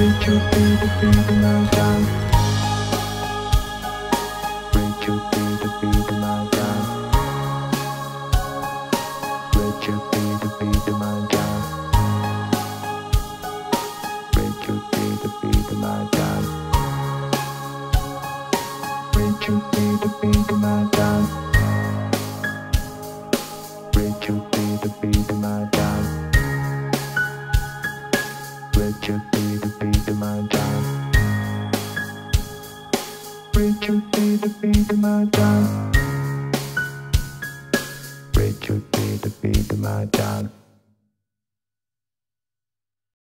Break you baby, baby, my down. Break your baby, baby, my down. Break your baby, baby, my down. Break your baby, baby, my down. Break your baby, baby, my down. Break your baby, baby, my down. Break your baby my dime. Break your day to be to my dime. Break to be to be to my dime.